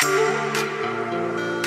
Música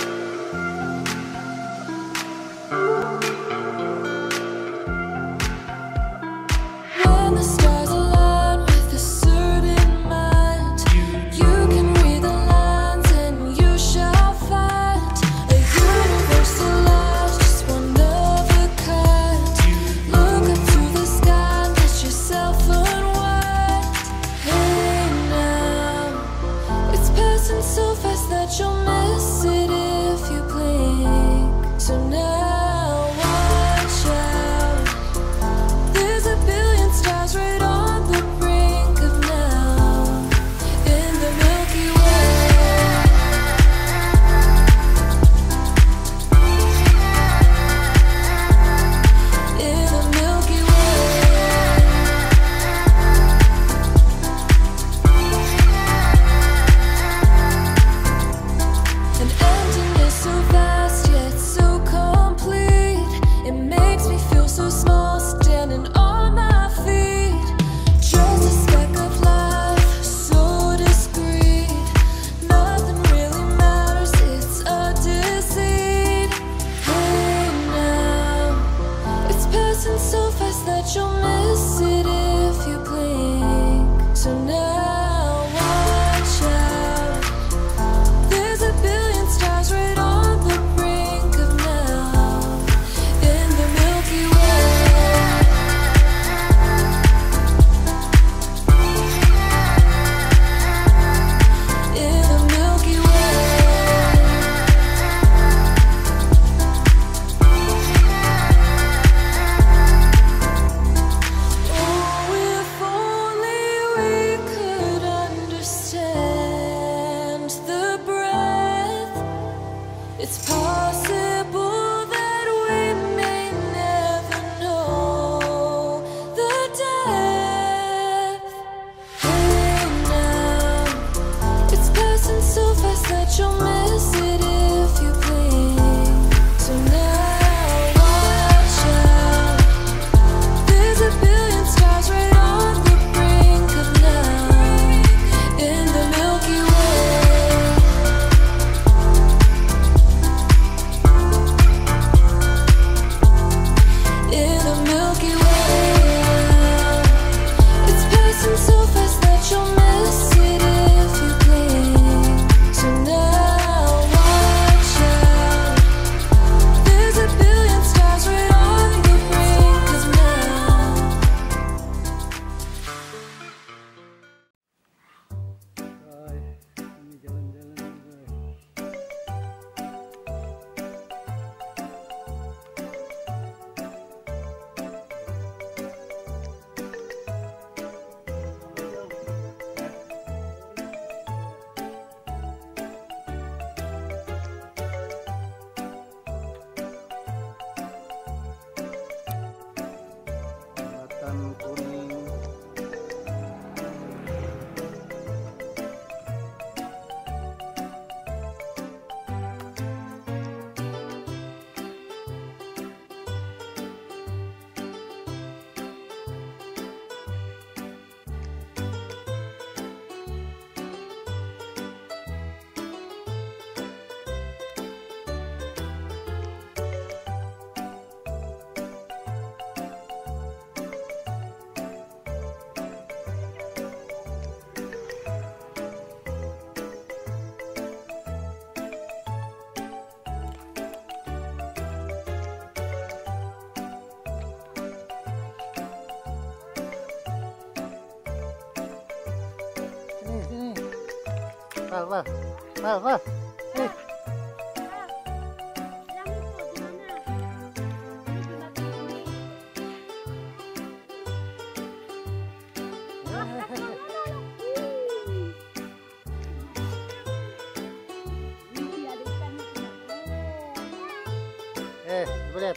来来来来哎，不累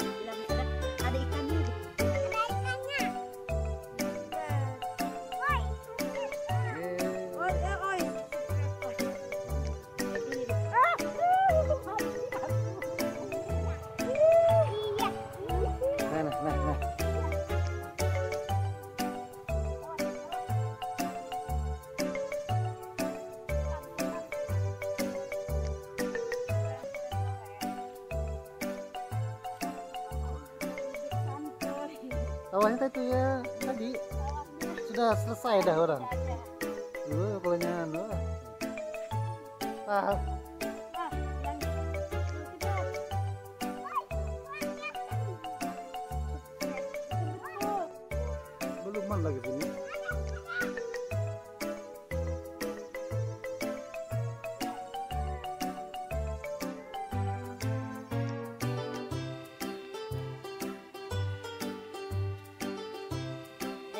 Bawahnya itu ya tadi sudah selesai dah orang. Dulu pokoknya anu. Ah,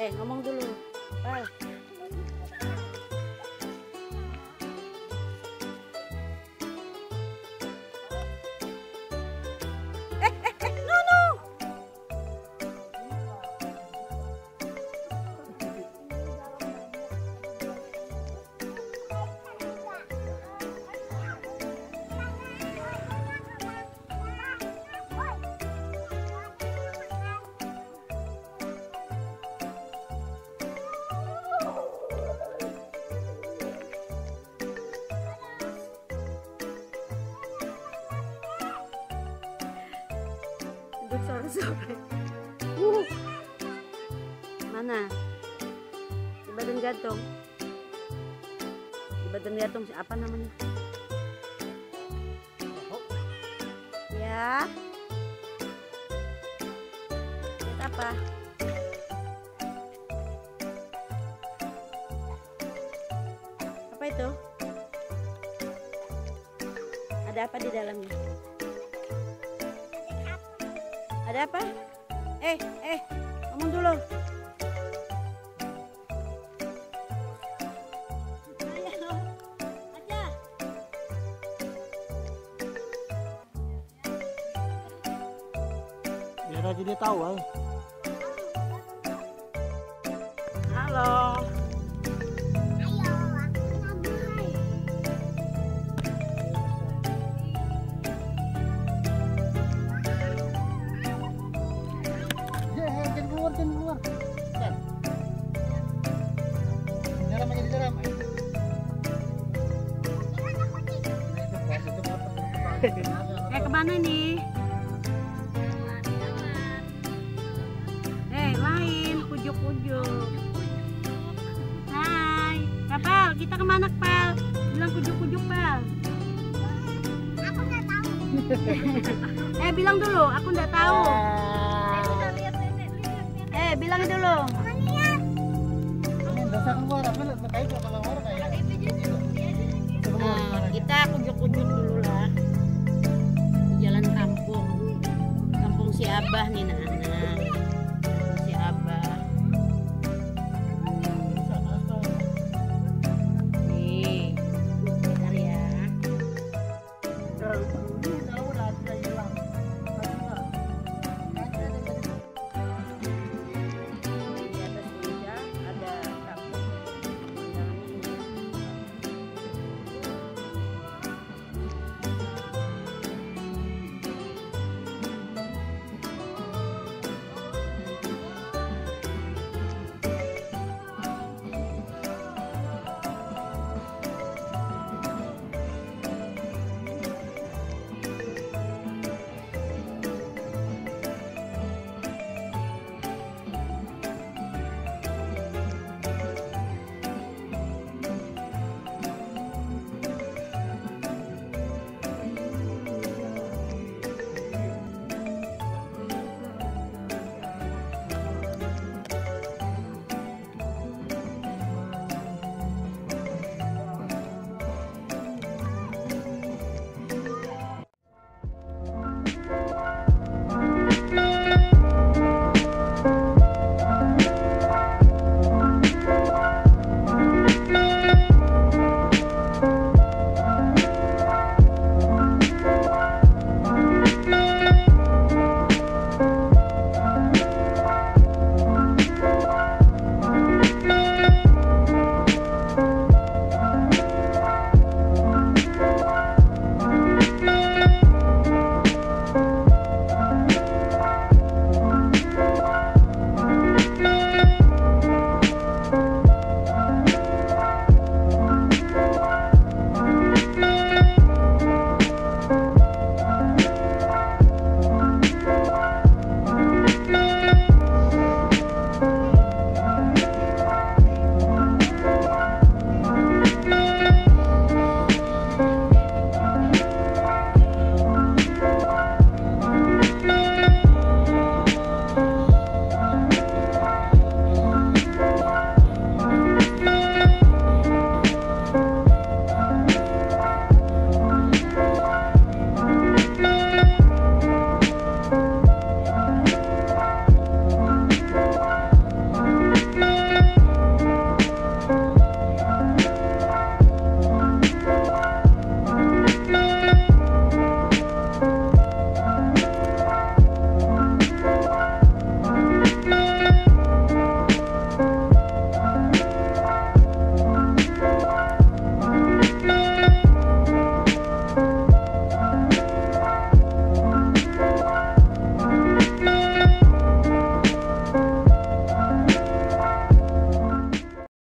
Eh, ngomong dulu. Eh, Uh. Mana? Di badan gantung. Di badan gantung siapa namanya? Ya. Lihat apa? Apa itu? Ada apa di dalamnya? Ada apa? Eh, eh, ngomong dulu. Biar aja dia tahu ay. Halo. Ke mana nih? Eh, lain, kujuk-kujuk. Hai, Kapal, kita ke mana, Kapal? Bilang kujuk-kujuk, Pal. Aku nggak tahu. Eh, bilang dulu, aku nggak tahu. Eh, bilang dulu. Nah, kita kujuk-kujuk dulu